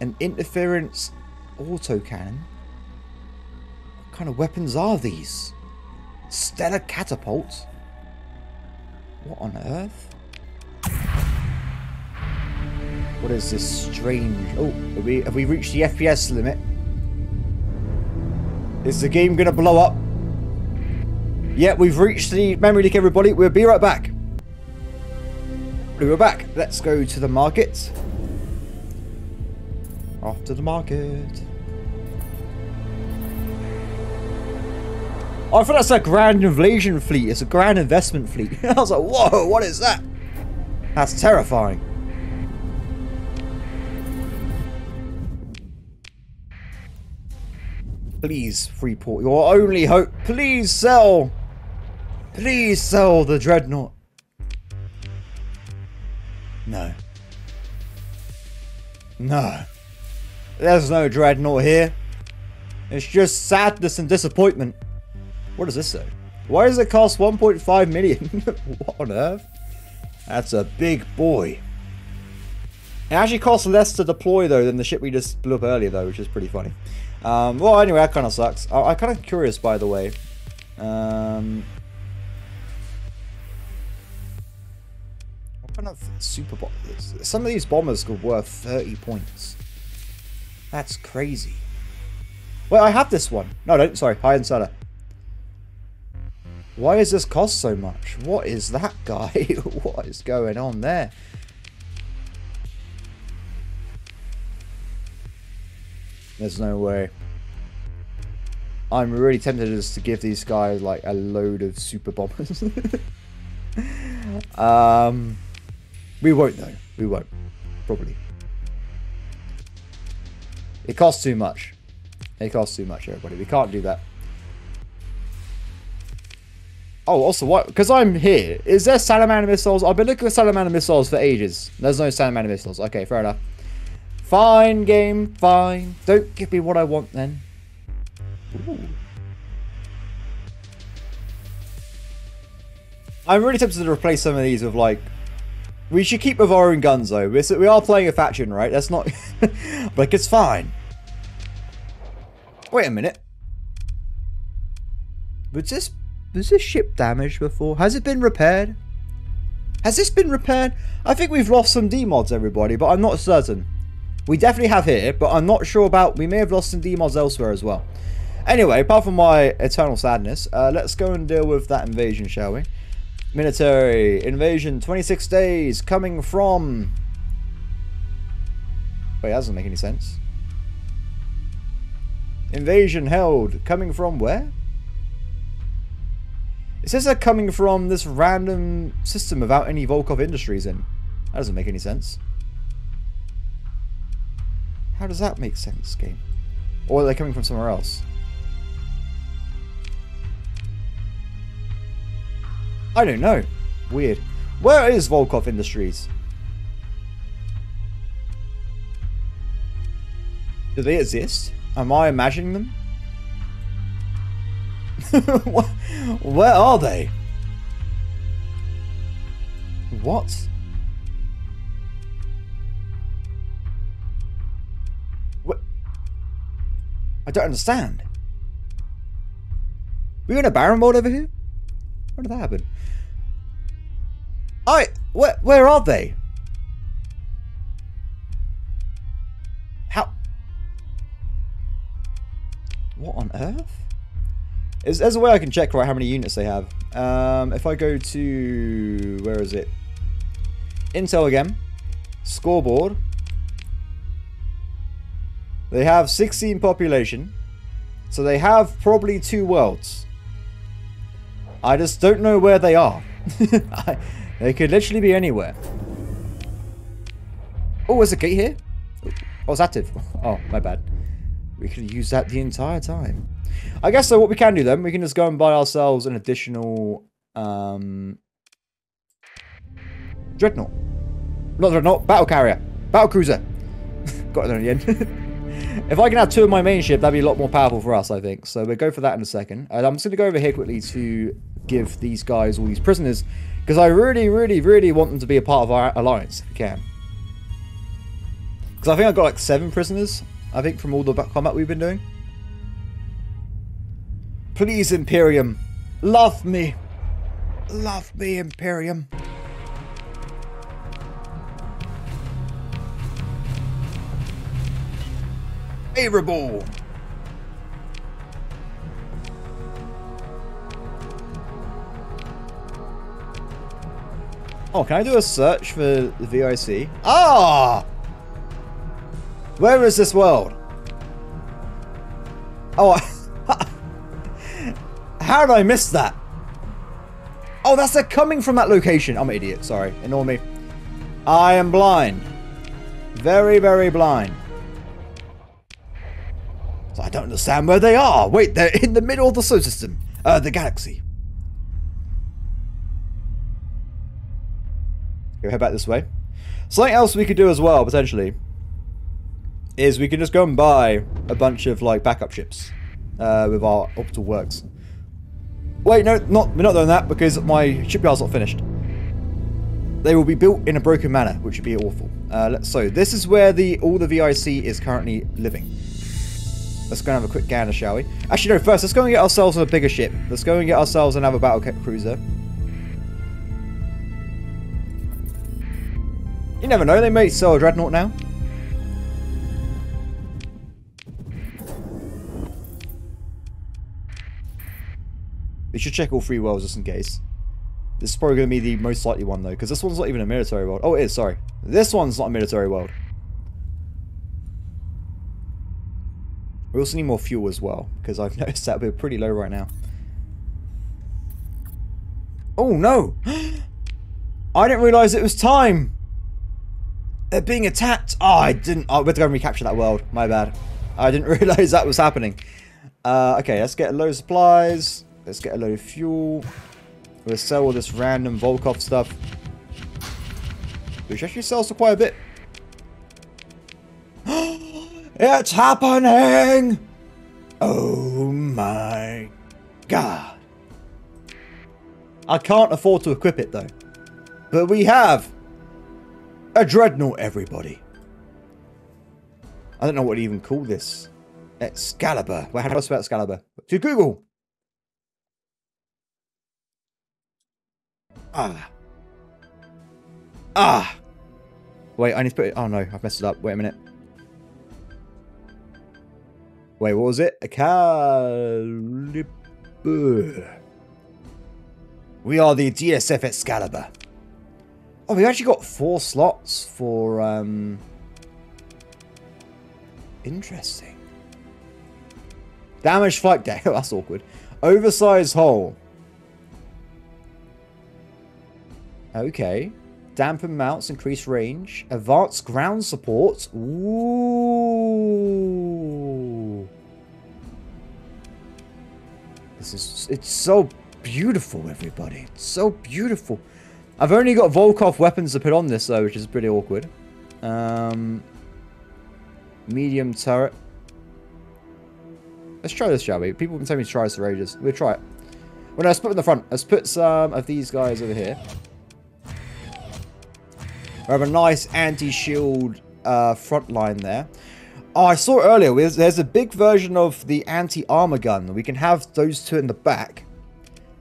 An interference autocannon? What kind of weapons are these? Stellar catapult? What on earth? What is this strange... Oh, have we, have we reached the FPS limit? Is the game going to blow up? Yeah, we've reached the memory leak, everybody. We'll be right back. We're back. Let's go to the market. Off to the market. Oh, I thought that's a grand invasion fleet. It's a grand investment fleet. I was like, whoa, what is that? That's terrifying. Please, Freeport, your only hope. Please sell. Please sell the Dreadnought. No. No. There's no Dreadnought here. It's just sadness and disappointment. What does this say? Why does it cost 1.5 million? what on earth? That's a big boy. It actually costs less to deploy though than the ship we just blew up earlier though, which is pretty funny. Um, well, anyway, that kind of sucks. I, am kind of curious, by the way. Um, what kind of super bombers? Some of these bombers could worth 30 points. That's crazy. Wait, I have this one. No, don't. Sorry, high insider. Why does this cost so much? What is that guy? what is going on there? There's no way. I'm really tempted just to give these guys like a load of super bombers. um, we won't though. We won't. Probably. It costs too much. It costs too much, everybody. We can't do that. Oh, also, what? Because I'm here. Is there salamander missiles? I've been looking for salamander missiles for ages. There's no salamander missiles. Okay, fair enough. Fine, game. Fine. Don't give me what I want, then. Ooh. I'm really tempted to replace some of these with, like... We should keep with our own guns, though. We are playing a faction, right? That's not... like, it's fine. Wait a minute. Was this was this ship damaged before? Has it been repaired? Has this been repaired? I think we've lost some D-mods, everybody, but I'm not certain. We definitely have here, but I'm not sure about... We may have lost some D-mods elsewhere as well. Anyway, apart from my eternal sadness, uh, let's go and deal with that invasion, shall we? Military invasion, 26 days, coming from... Wait, that doesn't make any sense. Invasion held, coming from where? It says they're coming from this random system without any Volkov Industries in. That doesn't make any sense. How does that make sense, game? Or are they coming from somewhere else? I don't know. Weird. Where is Volkov Industries? Do they exist? Am I imagining them? Where are they? What? What? I don't understand. We in a barren mode over here? Where did that happen? I where where are they? How? What on earth? Is there's a way I can check right how many units they have. Um, if I go to where is it? Intel again. Scoreboard. They have 16 population. So they have probably two worlds. I just don't know where they are. they could literally be anywhere. Oh, there's a gate here? Oh, it's active. Oh, my bad. We could use that the entire time. I guess so what we can do then, we can just go and buy ourselves an additional um Dreadnought. Not Dreadnought, Battle Carrier. Battle Cruiser. Got it there in the end. If I can have two of my main ship, that'd be a lot more powerful for us, I think. So we'll go for that in a second. And I'm just going to go over here quickly to give these guys all these prisoners. Because I really, really, really want them to be a part of our alliance, if we can. Because I think I've got like seven prisoners, I think, from all the combat we've been doing. Please, Imperium. Love me. Love me, Imperium. Favorable. Oh, can I do a search for the VIC? Ah! Where is this world? Oh, how did I miss that? Oh, that's a coming from that location. I'm an idiot, sorry. Ignore me. I am blind. Very, very blind. So I don't understand where they are. Wait, they're in the middle of the solar system. Uh, the galaxy. Go head back this way. Something else we could do as well, potentially, is we can just go and buy a bunch of, like, backup ships uh, with our orbital works. Wait, no, not we're not doing that because my shipyard's not finished. They will be built in a broken manner, which would be awful. Uh, so, this is where the all the VIC is currently living. Let's go and have a quick gander, shall we? Actually, no, first, let's go and get ourselves a bigger ship. Let's go and get ourselves another battle cruiser. You never know, they may sell a dreadnought now. We should check all three worlds just in case. This is probably going to be the most likely one though, because this one's not even a military world. Oh, it is, sorry. This one's not a military world. We also need more fuel as well, because I've noticed that we're pretty low right now. Oh no! I didn't realise it was time! They're being attacked! Oh, I didn't... Oh, we have to go and recapture that world. My bad. I didn't realise that was happening. Uh, okay, let's get a load of supplies. Let's get a load of fuel. We'll sell all this random Volkov stuff. Which actually sells for quite a bit. It's happening! Oh my god. I can't afford to equip it though. But we have a dreadnought, everybody. I don't know what to even call this. Excalibur. Well, how do I spell Excalibur? To Google. Ah. Ah. Wait, I need to put it. Oh no, I've messed it up. Wait a minute. Wait, what was it? Excalibur. We are the DSF Excalibur. Oh, we actually got four slots for, um... Interesting. Damaged flight deck. That's awkward. Oversized hole. Okay. Dampen mounts, increase range. Advanced ground support. Ooh. This is, it's so beautiful, everybody. It's so beautiful. I've only got Volkov weapons to put on this, though, which is pretty awkward. Um, medium turret. Let's try this, shall we? People have been telling me to try this for ages. We'll try it. Well, no, let's put in the front. Let's put some of these guys over here. We have a nice anti-shield uh, front line there. Oh, I saw earlier, there's, a big version of the anti-armor gun. We can have those two in the back.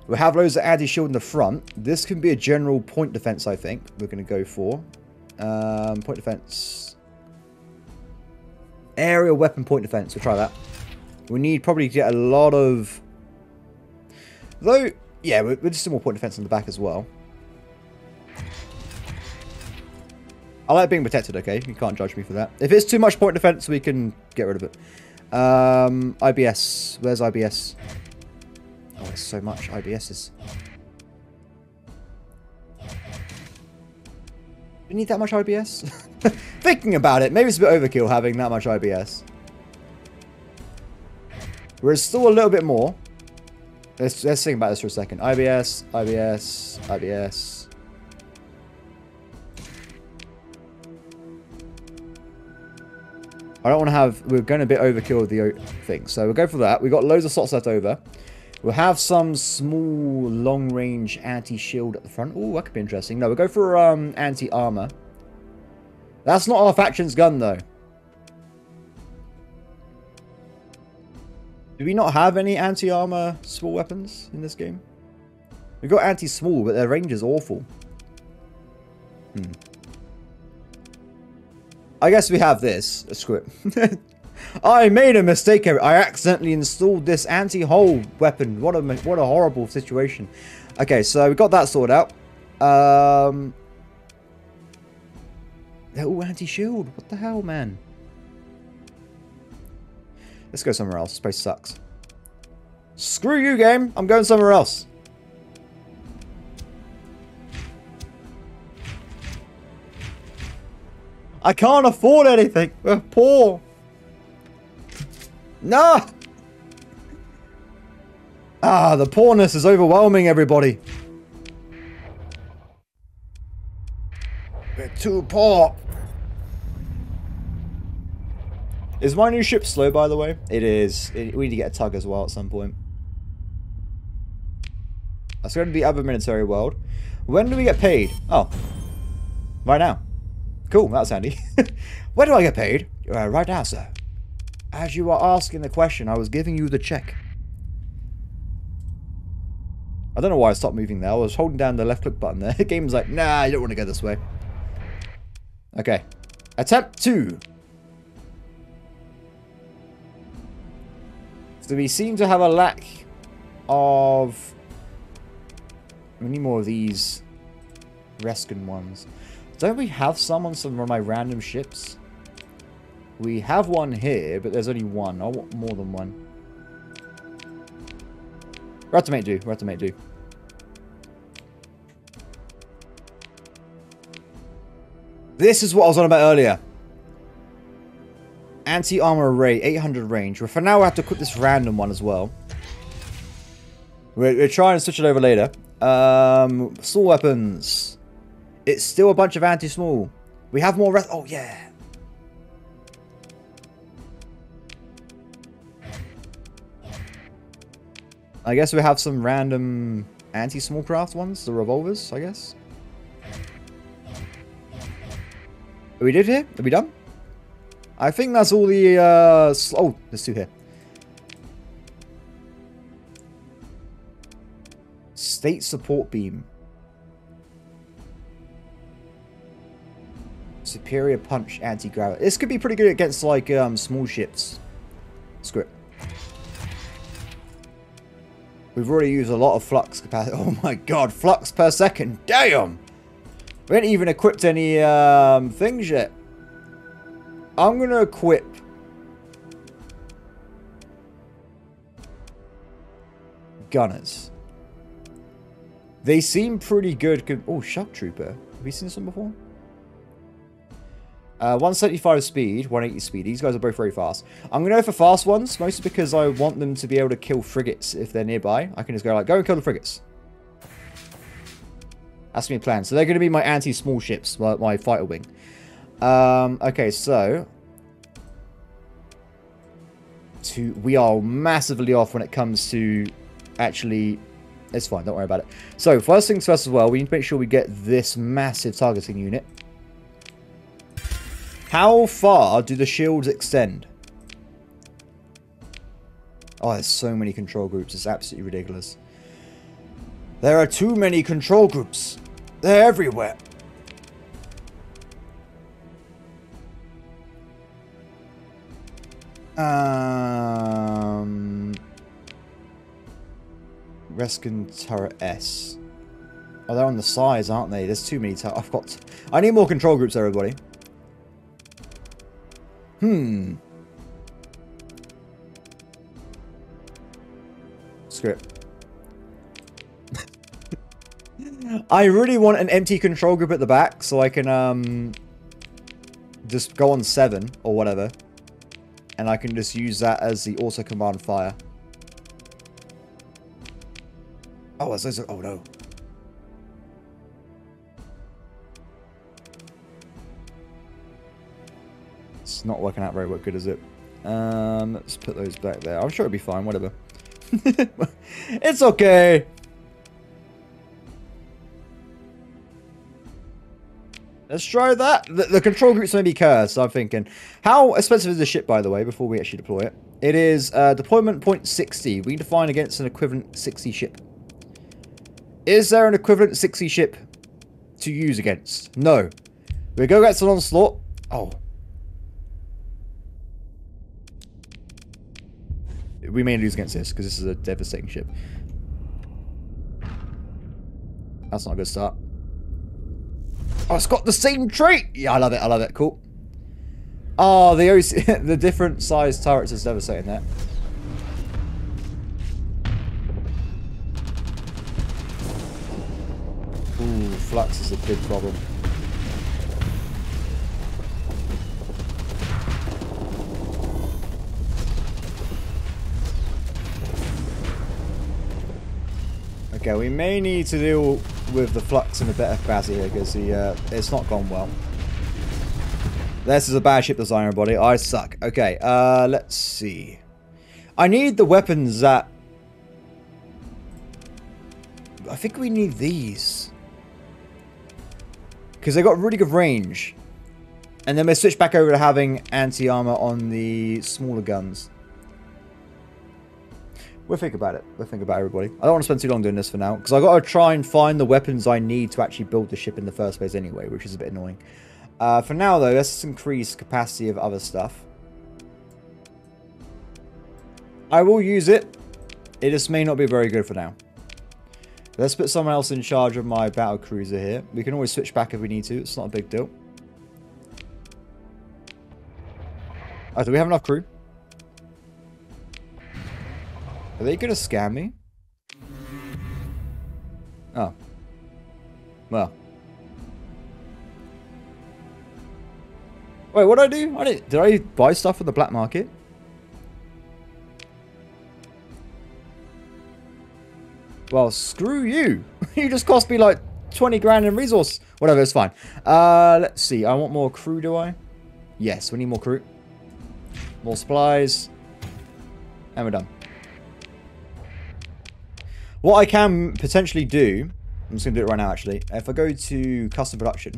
We'll have loads of anti-shield in the front. This can be a general point defense, I think, we're going to go for. Um, point defense. Aerial weapon point defense, we'll try that. We need probably to get a lot of... Though, yeah, we're, we're just some more point defense on the back as well. I like being protected, okay? You can't judge me for that. If it's too much point defense, we can get rid of it. Um, IBS. Where's IBS? Oh, there's so much IBSs. You need that much IBS? Thinking about it, maybe it's a bit overkill having that much IBS. We're still a little bit more. Let's, let's think about this for a second. IBS, IBS, IBS. I don't want to have... We're going a bit overkill with the thing. So we'll go for that. We've got loads of slots left over. We'll have some small, long-range anti-shield at the front. Oh, that could be interesting. No, we'll go for um, anti-armor. That's not our faction's gun, though. Do we not have any anti-armor small weapons in this game? We've got anti-small, but their range is awful. Hmm. I guess we have this. Screw it. I made a mistake. I accidentally installed this anti-hole weapon. What a what a horrible situation. Okay, so we got that sorted out. Um, they're all anti-shield. What the hell, man? Let's go somewhere else. Space sucks. Screw you, game. I'm going somewhere else. I can't afford anything. We're poor. No! Ah, the poorness is overwhelming everybody. We're too poor. Is my new ship slow, by the way? It is. It, we need to get a tug as well at some point. That's going to be other military world. When do we get paid? Oh. Right now. Cool, that's handy. Where do I get paid? Uh, right now, sir. As you were asking the question, I was giving you the check. I don't know why I stopped moving there. I was holding down the left click button there. The game was like, nah, you don't want to go this way. Okay. Attempt two. So we seem to have a lack of... We need more of these Reskin ones. Don't we have some on some of my random ships? We have one here, but there's only one. I want more than one. We're have to make do. We're have to make do. This is what I was on about earlier. Anti-armor array, 800 range. For now, we have to put this random one as well. We're, we're trying to switch it over later. Um, small weapons. It's still a bunch of anti-small. We have more... Oh, yeah. I guess we have some random anti-small craft ones, the revolvers, I guess. Are we did here? Are we done? I think that's all the, uh... Oh, there's two here. State support beam. Superior punch anti-gravity. This could be pretty good against, like, um, small ships. Screw it. We've already used a lot of flux capacity. Oh my god, flux per second. Damn! We ain't even equipped any um, things yet. I'm going to equip... Gunners. They seem pretty good. Oh, Shock Trooper. Have you seen this one before? Uh, 175 speed, 180 speed. These guys are both very fast. I'm going to go for fast ones, mostly because I want them to be able to kill frigates if they're nearby. I can just go like, go and kill the frigates. That's my plan. So they're going to be my anti-small ships, my, my, fighter wing. Um, okay, so... To, we are massively off when it comes to actually... It's fine, don't worry about it. So, first things first as well, we need to make sure we get this massive targeting unit. How far do the shields extend? Oh, there's so many control groups. It's absolutely ridiculous. There are too many control groups. They're everywhere. Um, Reskin Turret S. Oh, they're on the sides, aren't they? There's too many. I've got. I need more control groups, everybody. Hmm. Screw it. I really want an empty control group at the back so I can um just go on 7 or whatever. And I can just use that as the auto command fire. Oh, there's, oh no. It's not working out very well good, is it? Um, let's put those back there. I'm sure it'll be fine, whatever. it's okay. Let's try that. The, the, control group's may be cursed, I'm thinking. How expensive is the ship, by the way, before we actually deploy it? It is uh, deployment point 60. We find against an equivalent 60 ship. Is there an equivalent 60 ship to use against? No. We go against an onslaught. Oh. We may lose against this, because this is a devastating ship. That's not a good start. Oh, it's got the same trait! Yeah, I love it, I love it. Cool. Oh, the OC the different size turrets is devastating that. Ooh, flux is a big problem. Okay, we may need to deal with the flux in a bit of capacity here because uh, it's not gone well. This is a bad ship design, everybody. I suck. Okay, uh, let's see. I need the weapons that... I think we need these. Because they got really good range. And then we switch back over to having anti-armor on the smaller guns. We'll think about it. We'll think about everybody. I don't want to spend too long doing this for now, because i got to try and find the weapons I need to actually build the ship in the first place anyway, which is a bit annoying. Uh, for now, though, let's increase capacity of other stuff. I will use it. It just may not be very good for now. Let's put someone else in charge of my battle cruiser here. We can always switch back if we need to. It's not a big deal. Oh, do we have enough crew? Are they gonna scam me? Oh. Well. Wait, what did I do? I did, did I buy stuff on the black market? Well, screw you. you just cost me like 20 grand in resource. Whatever, it's fine. Uh, let's see. I want more crew, do I? Yes, we need more crew. More supplies. And we're done. What I can potentially do, I'm just going to do it right now actually. If I go to custom production,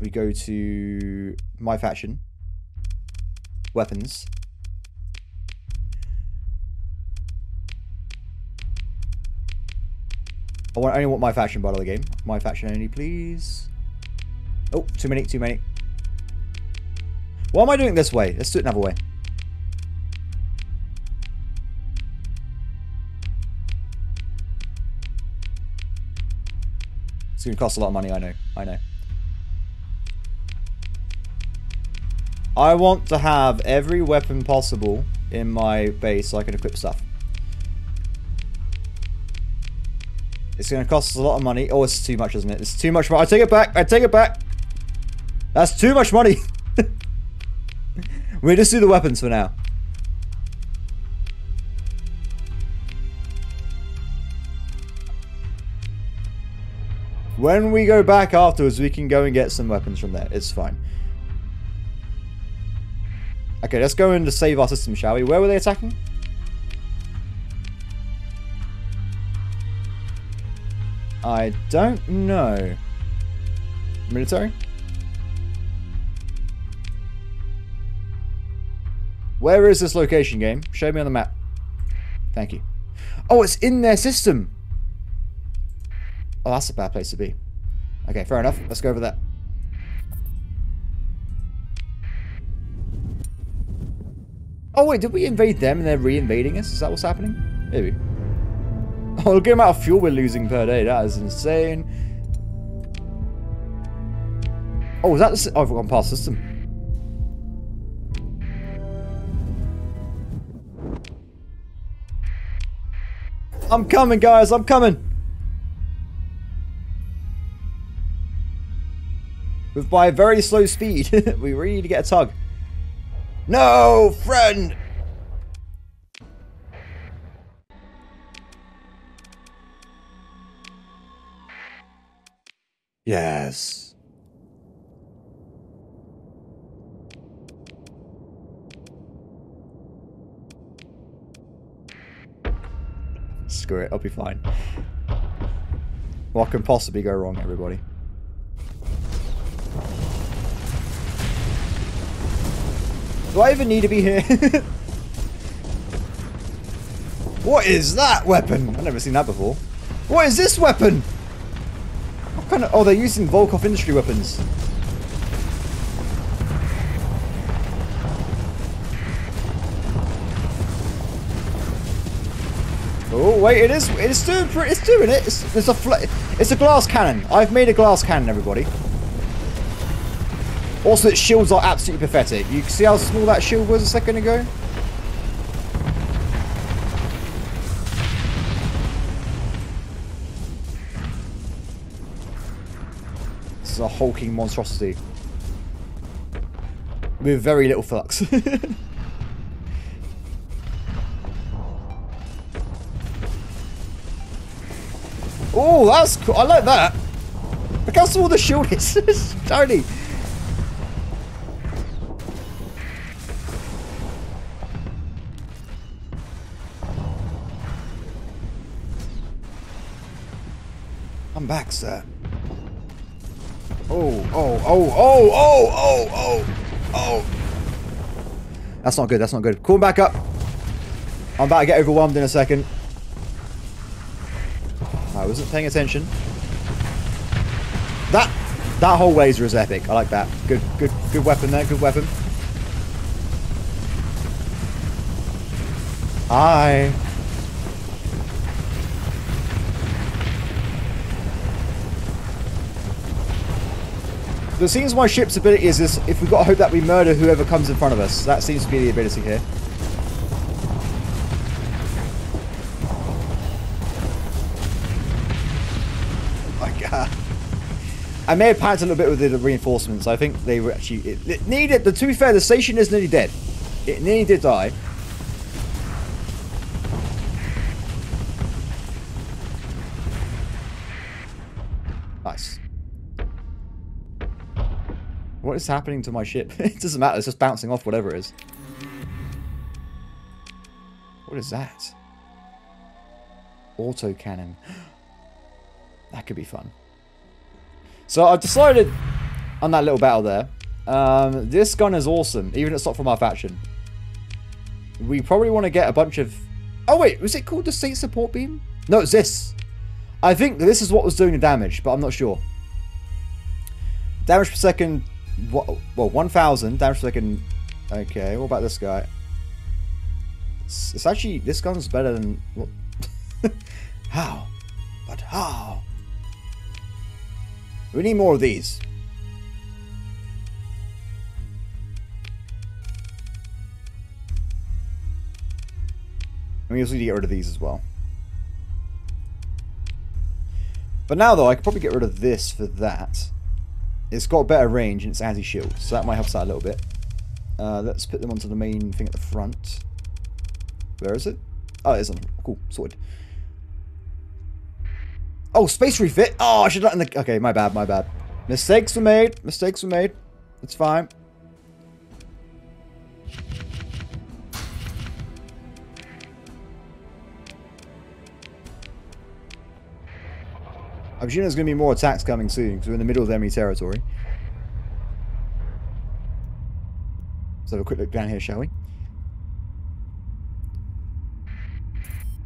we go to my faction, weapons. I want, only want my faction by the game. My faction only, please. Oh, too many, too many. Why am I doing this way? Let's do it another way. It's going to cost a lot of money, I know. I know. I want to have every weapon possible in my base so I can equip stuff. It's going to cost us a lot of money. Oh, it's too much, isn't it? It's too much. I take it back. I take it back. That's too much money. we just do the weapons for now. When we go back afterwards, we can go and get some weapons from there. It's fine. Okay, let's go in to save our system, shall we? Where were they attacking? I don't know. Military? Where is this location, game? Show me on the map. Thank you. Oh, it's in their system. Oh, that's a bad place to be. Okay, fair enough. Let's go over there. Oh, wait, did we invade them and they're re-invading us? Is that what's happening? Maybe. Oh, look at the amount of fuel we're losing per day. That is insane. Oh, was that the... Oh, I've gone past system. I'm coming, guys. I'm coming. With by a very slow speed. we really need to get a tug. No, friend! Yes. Screw it, I'll be fine. What can possibly go wrong, everybody? Do I even need to be here? what is that weapon? I've never seen that before. What is this weapon? What kind of... Oh, they're using Volkov industry weapons. Oh wait, it is it's doing it's doing it. It's, it's a it's a glass cannon. I've made a glass cannon, everybody. Also, its shields are absolutely pathetic. You can see how small that shield was a second ago? This is a hulking monstrosity. With very little flux. oh, that's cool. I like that. Look how small the shield is. it's tiny. Come back, sir. Oh, oh, oh, oh, oh, oh, oh, oh. That's not good, that's not good. Call him back up. I'm about to get overwhelmed in a second. I wasn't paying attention. That that whole laser is epic. I like that. Good, good, good weapon there. Good weapon. Hi. It seems my ship's ability is this, if we've got to hope that we murder whoever comes in front of us. That seems to be the ability here. my god. I may have panicked a little bit with the reinforcements. I think they were actually... It, it needed... To be fair, the station is nearly dead. It nearly did die. What is happening to my ship? it doesn't matter, it's just bouncing off whatever it is. What is that? Auto cannon. that could be fun. So I've decided on that little battle there. Um, this gun is awesome, even if it's not from our faction. We probably want to get a bunch of... Oh wait, was it called the State Support Beam? No, it's this. I think this is what was doing the damage, but I'm not sure. Damage per second well, 1,000 damage per second. Okay, what about this guy? It's, it's actually, this gun's better than... What? how? But how? We need more of these. And we also need to get rid of these as well. But now though, I could probably get rid of this for that. It's got better range and it's anti-shield, so that might help us out a little bit. Uh, let's put them onto the main thing at the front. Where is it? Oh, it is on. Cool, sorted. Oh, space refit. Oh, I should not in the. Okay, my bad, my bad. Mistakes were made. Mistakes were made. It's fine. I'm assuming there's going to be more attacks coming soon, because we're in the middle of enemy territory. Let's have a quick look down here, shall we?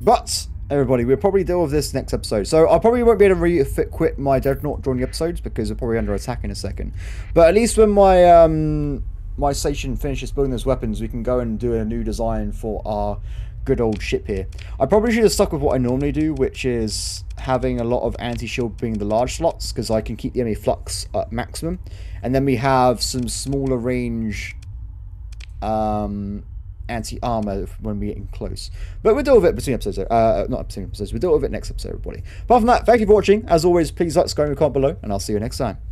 But, everybody, we'll probably deal with this next episode. So, I probably won't be able to re-fit quit my Dreadnought during the episodes, because we're probably under attack in a second. But at least when my, um, my station finishes building those weapons, we can go and do a new design for our good old ship here. I probably should have stuck with what I normally do, which is having a lot of anti-shield being the large slots, because I can keep the enemy flux at maximum. And then we have some smaller range um, anti-armor when we get in close. But we'll deal with it between episodes. Uh, not between episodes. We'll deal with it next episode, everybody. Apart from that, thank you for watching. As always, please like, subscribe, and comment below, and I'll see you next time.